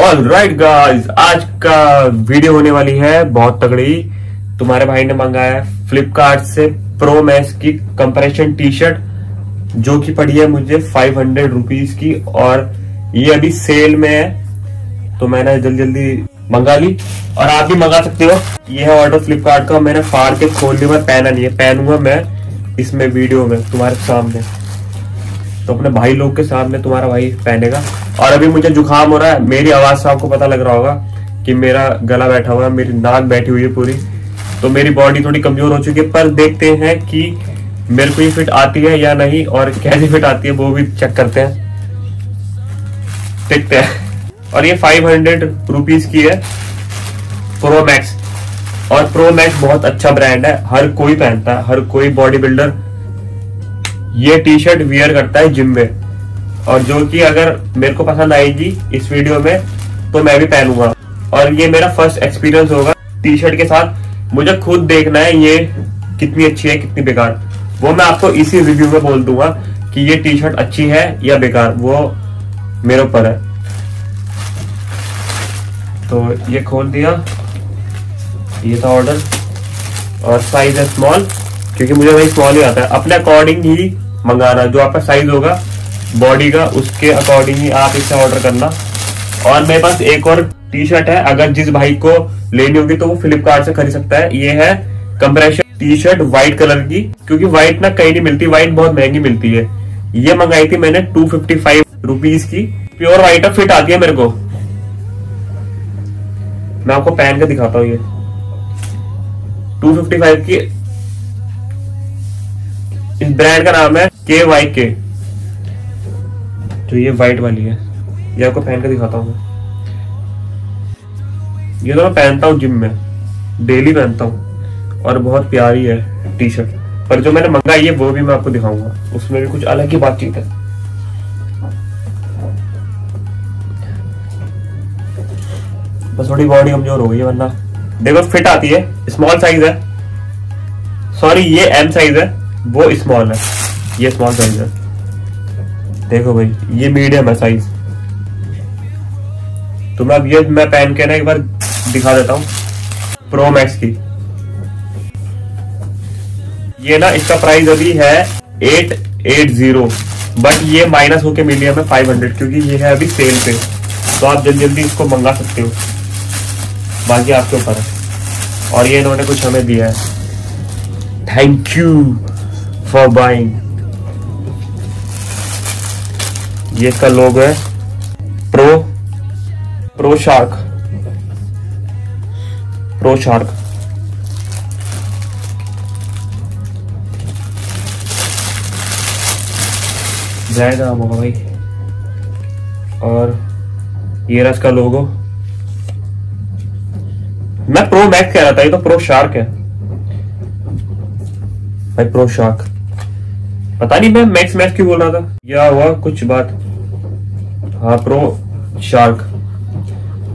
All right guys आज का video होने वाली है, बहुत तगड़ी। तुम्हारे भाई ने मंगाया है फ्लिपकार्ट से प्रो मैक्स की कंप्रेशन टी शर्ट जो कि पड़ी है मुझे फाइव हंड्रेड रुपीज़ की, और ये अभी सेल में है तो मैंने जल्दी जल्दी मंगा ली, और आप भी मंगा सकते हो। ये है ऑर्डर फ्लिपकार्ट का, मैंने फाड़ के खोल लिया मैं पहना नहीं है, पहनूँगा मैं इसमें वीडियो में, तुम्हारे सामने। तो अपने भाई लोग के सामने तुम्हारा भाई पहनेगा। और अभी मुझे जुकाम हो रहा है, मेरी आवाज़ से आपको पता लग रहा होगा कि मेरा गला बैठा हुआ है, मेरी नाक बैठी हुई है पूरी। तो मेरी बॉडी थोड़ी कमज़ोर हो चुकी है, पर देखते हैं कि मेरे को ये फिट आती है या नहीं, और कैसी फिट आती है, वो भी चेक करते हैं। देखते हैं। और ये फाइव हंड्रेड रुपीज़ की है प्रो मैक्स और प्रो मैक्स बहुत अच्छा ब्रांड है, हर कोई पहनता है, हर कोई बॉडी बिल्डर ये टी शर्ट वियर करता है जिम में। और जो कि अगर मेरे को पसंद आएगी इस वीडियो में तो मैं भी पहनूँगा। और ये मेरा फ़र्स्ट एक्सपीरियंस होगा टी शर्ट के साथ। मुझे खुद देखना है ये कितनी अच्छी है, कितनी बेकार। वो मैं आपको इसी रिव्यू में बोल दूँगा कि ये टी शर्ट अच्छी है या बेकार। वो मेरे ऊपर है। तो ये खोल दिया। ये था ऑर्डर और साइज़ है स्मॉल क्योंकि मुझे वही स्मॉल ही आता है। अपने अकॉर्डिंग ही मंगाना, जो आपका साइज़ होगा बॉडी का, उसके अकॉर्डिंग ही आप इसे ऑर्डर करना। और मेरे पास एक और टी शर्ट है, अगर जिस भाई को लेनी होगी तो वो फ्लिपकार्ट से खरीद सकता है। ये है compression T shirt white colour की, क्योंकि व्हाइट ना कहीं नहीं मिलती व्हाइट बहुत महँगी मिलती है। ये मंगाई थी मैंने टू फिफ्टी फाइव रुपीज़ की प्योर व्हाइट फिट आती है मेरे को। मैं आपको पहन के दिखाता हूँ ये। 255 की इस ब्रांड का नाम है के वाई के जो ये व्हाइट वाली है। ये आपको पहन के दिखाता हूँ ये तो मैं पहनता हूँ जिम में। डेली पहनता हूँ। और बहुत प्यारी है टी शर्ट पर जो मैंने मंगाई है, वो भी मैं आपको दिखाऊँगा। उसमें भी कुछ अलग ही बातचीत है। बस थोड़ी बॉडी कमज़ोर हो गई है वरना। देखो फिट आती है। स्मॉल साइज़ है। सॉरी ये एम साइज़ है। वो स्मॉल है। ये स्मॉल साइज़ है। देखो भाई, ये मीडियम है साइज़ तो मैं अब ये, मैं पहन के ना एक बार दिखा देता हूँ। प्रो मैक्स की। ये ना, इसका प्राइस अभी है एट एट ज़ीरो बट ये माइनस होके मिली है फाइव हंड्रेड क्योंकि ये है अभी सेल पे। तो आप जल्दी जल्दी इसको मंगा सकते हो। बाकी आपके ऊपर है। और ये इन्होंने कुछ हमें दिया है। थैंक यू फॉर बाइंग ये इसका लोगो है. Pro pro shark pro shark होगा भाई. और ये रहा इसका लोगो मैं प्रो मैक्स कह रहा था, ये तो प्रो शार्क है. भाई प्रो शार्क पता नहीं मैं मैक्स मैक्स क्यों बोल रहा था? या हुआ कुछ बात? हाँ प्रो शार्क।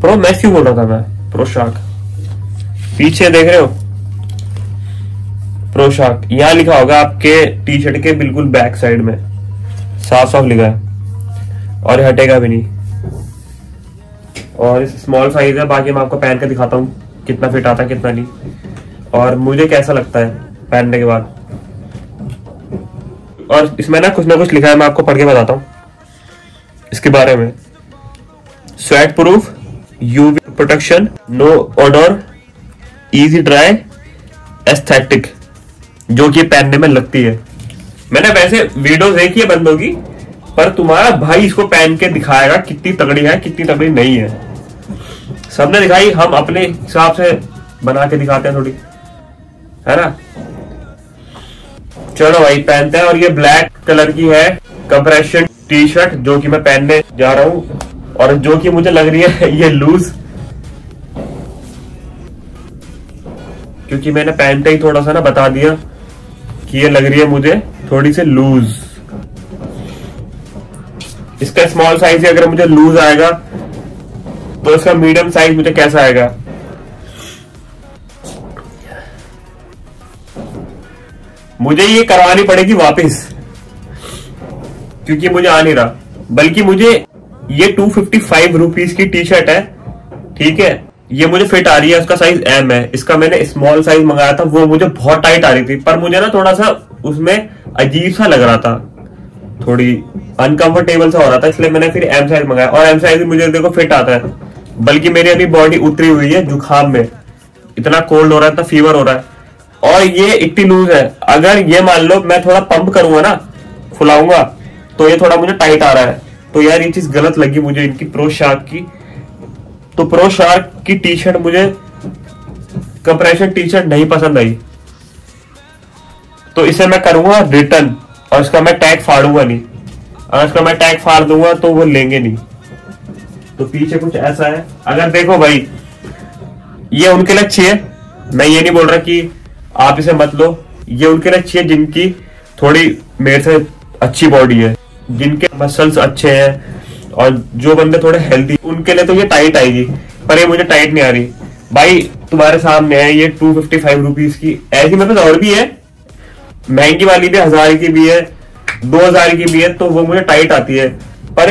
प्रो मैक्स क्यों बोल रहा था मैं? Pro shark. पीछे देख रहे हो? प्रो शार्क, यहाँ लिखा होगा आपके टी शर्ट के बिल्कुल बैक साइड में। साफ़ साफ़ लिखा है। और हटेगा भी नहीं। और स्मॉल साइज़ है, बाकी मैं आपको पहन के दिखाता हूँ। कितना फिट आता है कितना नहीं। और मुझे कैसा लगता है पहनने के बाद? और इसमें ना कुछ ना कुछ लिखा है, मैं आपको पढ़ के बताता हूँ। इसके बारे में। Sweat proof UV protection no odour easy dry aesthetic जो कि पहनने में लगती है। मैंने वैसे वीडियो देखी है बंदों की, पर तुम्हारा भाई इसको पहन के दिखाएगा कितनी तगड़ी है, कितनी तगड़ी नहीं है। सबने दिखाई, हम अपने हिसाब से बना के दिखाते हैं थोड़ी। है ना? चलो भाई पहनते हैं और ये ब्लैक कलर की है कंप्रेशन टी शर्ट जो कि मैं पहनने जा रहा हूँ और जो कि मुझे लग रही है ये लूज क्योंकि मैंने पहनते ही थोड़ा सा ना बता दिया कि ये लग रही है मुझे थोड़ी सी लूज इसका स्मॉल साइज़ अगर मुझे लूज आएगा तो इसका मीडियम साइज़ मुझे कैसा आएगा? मुझे ये करवानी पड़ेगी वापस। क्योंकि मुझे आ नहीं रहा। बल्कि मुझे ये टू फिफ्टी फाइव रुपीज़ की टी शर्ट है, ठीक है? ये मुझे फिट आ रही है, उसका साइज़ एम है। इसका मैंने स्मॉल साइज़ मंगाया था, वो मुझे बहुत टाइट आ रही थी। पर मुझे ना थोड़ा सा उसमें अजीब सा लग रहा था। थोड़ी अनकंफर्टेबल सा हो रहा था, इसलिए मैंने फिर एम साइज़ मंगाया। और एम साइज़ भी मुझे देखो फिट आता है। बल्कि मेरी अभी बॉडी उतरी हुई है जुखाम में। इतना कोल्ड हो रहा है, इतना फीवर हो रहा है। और ये इतनी लूज है। अगर ये मान लो मैं थोड़ा पंप करूँगा ना फुलाऊँगा तो ये थोड़ा मुझे टाइट आ रहा है। तो यार ये चीज़ गलत लगी मुझे इनकी प्रो शार्क की। तो प्रो शार्क की टी शर्ट मुझे कंप्रेशन टी शर्ट नहीं पसंद आई। तो इसे मैं करूँगा रिटर्न और इसका मैं टैग फाड़ूँगा नहीं। अगर इसका मैं टैग फाड़ दूँगा तो वो लेंगे नहीं। तो पीछे कुछ ऐसा है। अगर देखो भाई, ये उनके लिए अच्छी है। मैं ये नहीं बोल रहा कि आप इसे मत लो। ये उनके लिए अच्छी है, जिनकी थोड़ी मेरे से अच्छी बॉडी है। जिनके मसल्स अच्छे हैं और जो बंदे थोड़े हेल्दी उनके लिए तो ये टाइट आएगी, पर ये मुझे टाइट नहीं आ रही। भाई, तुम्हारे सामने है ये टू फिफ्टी फाइव रुपीज़ की। ऐसी पास और भी है? महँगी वाली भी हज़ार की भी है, दो हज़ार की भी है तो वो मुझे टाइट आती है। पर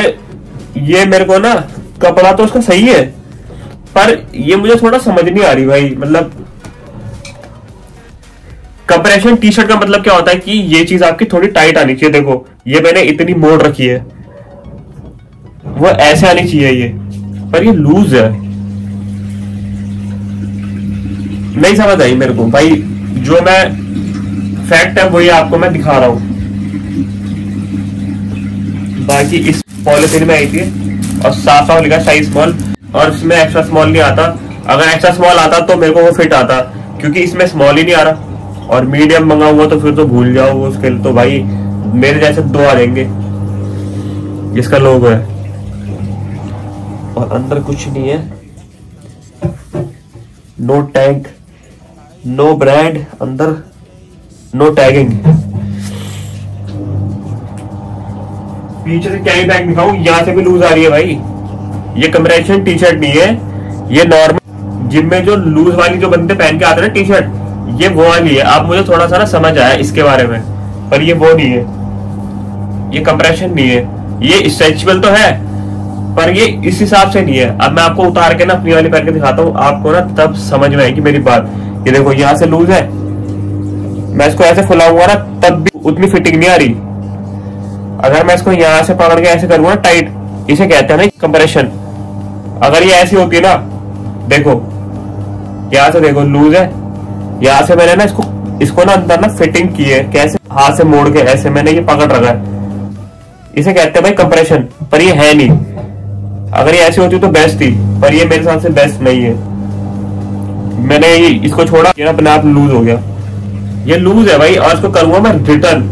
ये मेरे को ना, कपड़ा तो उसका सही है, पर ये मुझे थोड़ा समझ नहीं आ रही भाई। मतलब कंप्रेशन टी शर्ट का मतलब क्या होता है कि ये चीज़ आपकी थोड़ी टाइट आनी चाहिए। देखो, ये मैंने इतनी मोड़ रखी है। वो ऐसे आनी चाहिए ये। पर ये लूज है। नहीं समझ आई मेरे को। भाई, जो मैं फैक्ट है, वही आपको मैं दिखा रहा हूँ। बाकी इस पॉलिथिन में आई थी और साफ़ साफ़ लिखा साइज़ स्मॉल और इसमें एक्स्ट्रा स्मॉल नहीं आता। अगर एक्स्ट्रा स्मॉल आता तो मेरे को वो फिट आता, क्योंकि इसमें स्मॉल ही नहीं आ रहा। और मीडियम मंगाऊँगा तो फिर तो भूल जाओ, उसके तो भाई, मेरे जैसे दो आ जाएँगे। जिसका लोगो है। और अंदर कुछ नहीं है। नो टैग नो ब्रांड अंदर नो टैगिंग पीछे से क्या ही बैग दिखाऊँ? यहाँ से भी लूज आ रही है भाई। ये कंप्रेशन टी शर्ट नहीं है। ये नॉर्मल जिम में जो लूज वाली जो बंदे पहन के आते हैं ना टी शर्ट ये वो वाली है। आप मुझे थोड़ा सा ना समझ आया इसके बारे में। पर ये वो नहीं है। ये कंप्रेशन नहीं है। ये स्ट्रेचेबल तो है, पर ये इस हिसाब से नहीं है। अब मैं आपको उतार के ना अपनी वाली पहन के दिखाता हूँ। आपको ना तब समझ में आएगी मेरी बात। ये देखो, यहाँ से लूज है। मैं इसको ऐसे फुलाऊँगा ना, तब भी उतनी फिटिंग नहीं आ रही। अगर मैं इसको यहाँ से पकड़ के ऐसे करूँगा टाइट इसे कहते हैं ना कंप्रेशन अगर ये ऐसी होती है ना, देखो, यहाँ से देखो, लूज है। यहाँ से मैंने ना इसको इसको ना अंदर ना फिटिंग की है कैसे, हाथ से मोड़ के, ऐसे मैंने ये पकड़ रखा है। इसे कहते हैं भाई कंप्रेशन पर ये है नहीं। अगर ये ऐसी होती तो बेस्ट थी, पर ये मेरे साथ से बेस्ट नहीं है। मैंने ये, इसको छोड़ा, ये अपने आप लूज हो गया। ये लूज है भाई, और इसको करूँगा मैं रिटर्न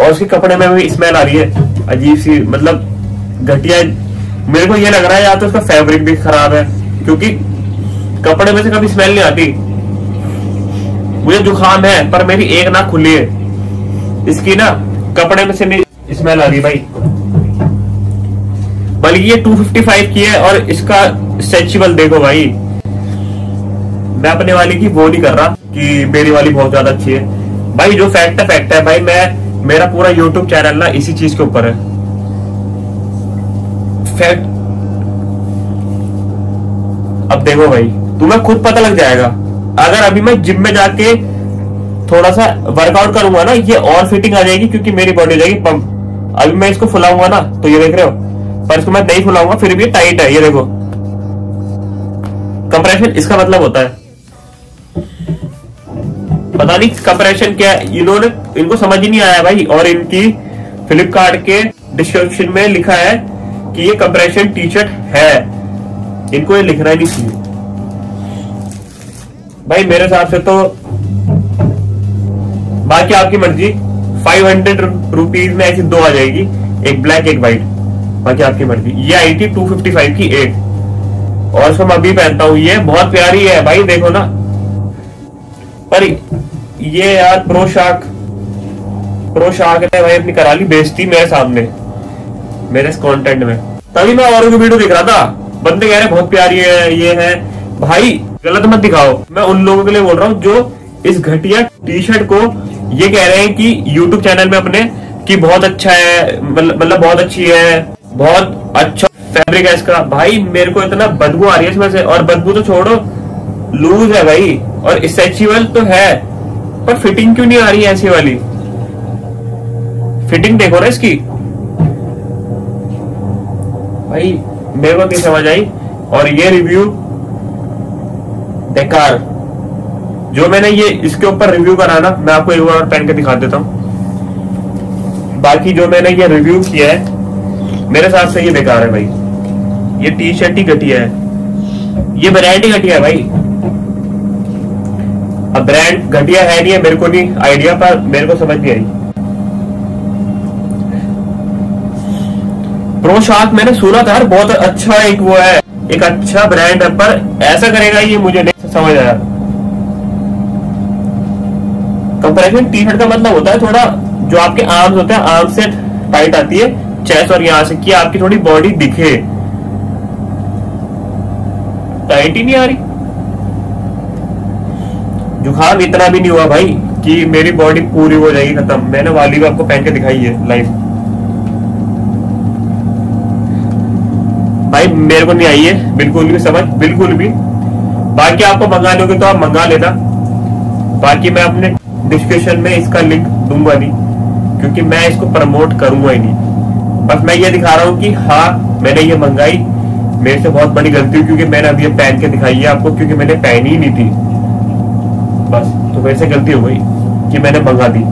और उसके कपड़े में भी स्मेल आ रही है, अजीब सी मतलब घटिया। मेरे को ये लग रहा है या तो उसका फैब्रिक भी खराब है, क्योंकि कपड़े में से कभी स्मेल नहीं आती। मुझे जुकाम है, पर मेरी एक नाक खुली है। इसकी ना कपड़े में से नहीं स्मेल आ रही भाई। बल्कि ये 255 की है और इसका स्ट्रेचेबल देखो भाई। मैं अपने वाली की वो नहीं कर रहा कि मेरी वाली बहुत ज़्यादा अच्छी है। भाई, जो फैक्ट है फैक्ट है। भाई, मैं, मेरा पूरा यूट्यूब चैनल ना इसी चीज़ के ऊपर है। फैक्ट अब देखो भाई। तुम्हें खुद पता लग जाएगा। अगर अभी मैं जिम में जाके थोड़ा सा वर्कआउट करूँगा ना, ये और फिटिंग आ जाएगी क्योंकि मेरी बॉडी हो जाएगी पंप अभी मैं इसको फुलाऊँगा ना तो ये देख रहे हो। पर इसको मैं नहीं फुलाऊँगा, फिर भी टाइट है, ये देखो। कंप्रेशन इसका मतलब होता है। पता नहीं कंप्रेशन क्या है। इन्होंने, इनको समझ ही नहीं आया भाई। और इनकी फ्लिपकार्ट के डिस्क्रिप्शन में लिखा है कि ये कंप्रेशन टी शर्ट है। इनको ये लिखना ही नहीं चाहिए। भाई, मेरे हिसाब से तो बाकी आपकी मर्ज़ी। फाइव हंड्रेड रुपीज़ में ऐसी दो आ जाएगी, एक ब्लैक एक व्हाइट बाकी आपकी मर्ज़ी। ये आई थी टू फिफ्टी फाइव की एट और इसको मैं अभी पहनता हूँ। ये बहुत प्यारी है भाई, देखो ना। पर ये यार प्रो शार्क प्रो शार्क ने भाई अपनी करा ली बेजती मेरे सामने, मेरे इस कंटेंट में। तभी मैं और वीडियो देख रहा था। बंदे कह रहे बहुत प्यारी है, ये है। भाई, गलत मत दिखाओ। मैं उन लोगों के लिए बोल रहा हूँ जो इस घटिया टी शर्ट को ये कह रहे हैं कि यूट्यूब चैनल में अपने कि बहुत अच्छा है मतलब मतलब बहुत अच्छी है, बहुत अच्छा फैब्रिक है इसका। भाई, मेरे को इतना बदबू आ रही है इसमें से, और बदबू तो छोड़ो लूज है भाई, और स्ट्रेचेबल तो है, पर फिटिंग क्यों नहीं आ रही है ऐसी वाली? फिटिंग देखो ना इसकी। भाई, मेरे को नहीं समझ आई, और ये रिव्यू बेकार। जो मैंने ये इसके ऊपर रिव्यू करा ना, मैं आपको एक बार पहन के दिखा देता हूँ। बाकी जो मैंने ये रिव्यू किया है, मेरे साथ से ये बेकार है भाई। ये टी शर्ट ही घटिया है। ये ही घटिया है भाई। अब ब्रांड घटिया है नहीं है, मेरे को नहीं आइडिया पर मेरे को समझ नहीं आई। प्रो शार्क मैंने सुना था यार, बहुत अच्छा एक वो है। एक अच्छा ब्रांड है, पर ऐसा करेगा ये मुझे नहीं समझ आया। कंप्रेशन टी शर्ट का मतलब होता है थोड़ा जो आपके आर्म्स होते हैं आर्म से टाइट आती है चेस्ट और यहाँ से कि आपकी थोड़ी बॉडी दिखे। टाइट ही नहीं आ रही। जुकाम इतना भी नहीं हुआ भाई कि मेरी बॉडी पूरी हो जाएगी खत्म। मैंने वाली भी आपको पहन के दिखाई है लाइव भाई, मेरे को नहीं आई है। बिल्कुल भी समझ, बिल्कुल भी। बाकी आपको मंगा लोगे तो आप मंगा लेना। बाकी मैं अपने डिस्क्रिप्शन में इसका लिंक दूँगा नहीं, क्योंकि मैं इसको प्रमोट करूँगा ही नहीं। बस मैं ये दिखा रहा हूँ कि हाँ मैंने ये मंगाई। मेरे से बहुत बड़ी गलती हुई, क्योंकि मैंने अभी ये पहन के दिखाई है आपको, क्योंकि मैंने पहनी ही नहीं थी। बस तो मेरे से गलती हो गई कि मैंने मंगा दी।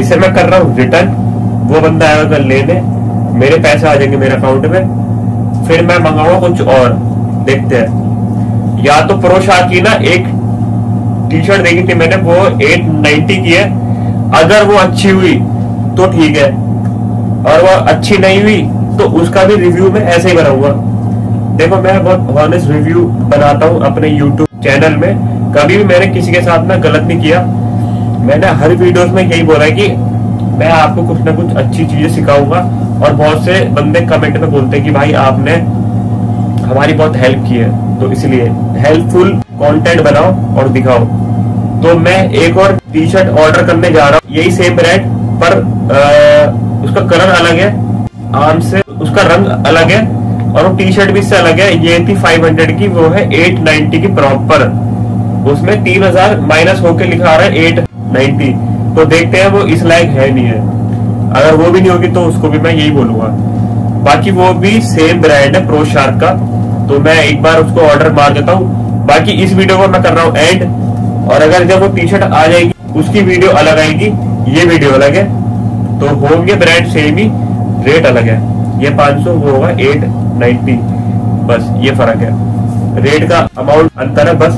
इसे मैं कर रहा हूँ रिटर्न वो बंदा आएगा कल लेने। मेरे पैसे आ जाएँगे मेरे अकाउंट में। फिर मैं मंगाऊँगा कुछ और। देखते हैं। या तो प्रोशा की ना एक टी शर्ट देखी थी मैंने, वो एट नाइनटी की है। अगर वो अच्छी हुई तो ठीक है। और वो अच्छी नहीं हुई तो उसका भी रिव्यू में ऐसे ही बनाऊँगा। देखो, मैं बहुत ऑनेस्ट रिव्यू बनाता हूँ अपने यूट्यूब चैनल में। कभी भी मैंने किसी के साथ ना गलत नहीं किया। मैंने हर वीडियोस में यही बोला है कि मैं आपको कुछ ना कुछ अच्छी चीज़ें सिखाऊँगा। और बहुत से बंदे कमेंट में बोलते हैं कि भाई आपने हमारी बहुत हेल्प की है। तो इसलिए हेल्पफुल कंटेंट बनाओ और दिखाओ। तो मैं एक और टी शर्ट ऑर्डर करने जा रहा हूँ। यही सेम ब्रांड पर आ, उसका कलर अलग है आम से उसका रंग अलग है और वो टी शर्ट भी इससे अलग है। ये थी 500 की वो है 890 की प्रॉपर उसमें 3000 माइनस होके लिखा रहा है 890 तो देखते हैं वो इस लायक है नहीं है। अगर वो भी नहीं होगी तो उसको भी मैं यही बोलूँगा। बाकी वो भी सेम ब्रांड है प्रो शार्क का। तो मैं एक बार उसको ऑर्डर मार देता हूँ। बाकी इस वीडियो को मैं कर रहा हूँ एंड और अगर जब वो टी शर्ट आ जाएगी, उसकी वीडियो अलग आएगी। ये वीडियो अलग है। तो होंगे ब्रांड सेम ही। रेट अलग है। ये 500 वो होगा 890 बस, ये फ़र्क है। रेट का अमाउंट अंतर है, बस।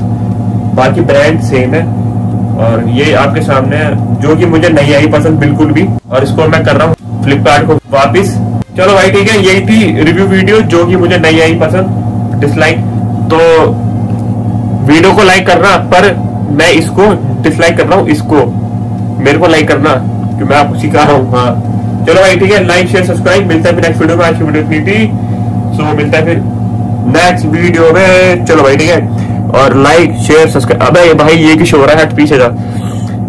बाकी ब्रांड सेम है। और ये आपके सामने जो कि मुझे नहीं आई पसंद बिल्कुल भी, और इसको मैं कर रहा हूँ फ्लिपकार्ट को वापिस। चलो भाई, ठीक है, यही थी रिव्यू वीडियो जो कि मुझे नहीं आई पसंद डिसलाइक तो वीडियो को लाइक करना, पर मैं इसको डिसलाइक कर रहा हूँ, इसको। मेरे को लाइक करना, कि मैं आपको सिखा रहा हूँ हाँ। चलो भाई, ठीक है लाइक शेयर सब्सक्राइब मिलता है फिर नेक्स्ट वीडियो में, आज की वीडियो इतनी थी। सो मिलता है फिर नेक्स्ट वीडियो में। चलो भाई, ठीक है। और लाइक शेयर सब्सक्राइब अब भाई, ये कुछ हो रहा है? हट पीछे जा।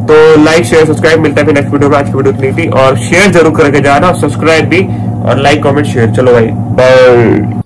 तो लाइक शेयर सब्सक्राइब मिलता है फिर नेक्स्ट वीडियो में आज की वीडियो इतनी थी। और शेयर ज़रूर करके जाना और सब्सक्राइब भी, और लाइक कमेंट शेयर चलो भाई बाय